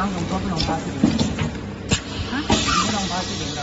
张总说不能发视频啊？你不能发视频的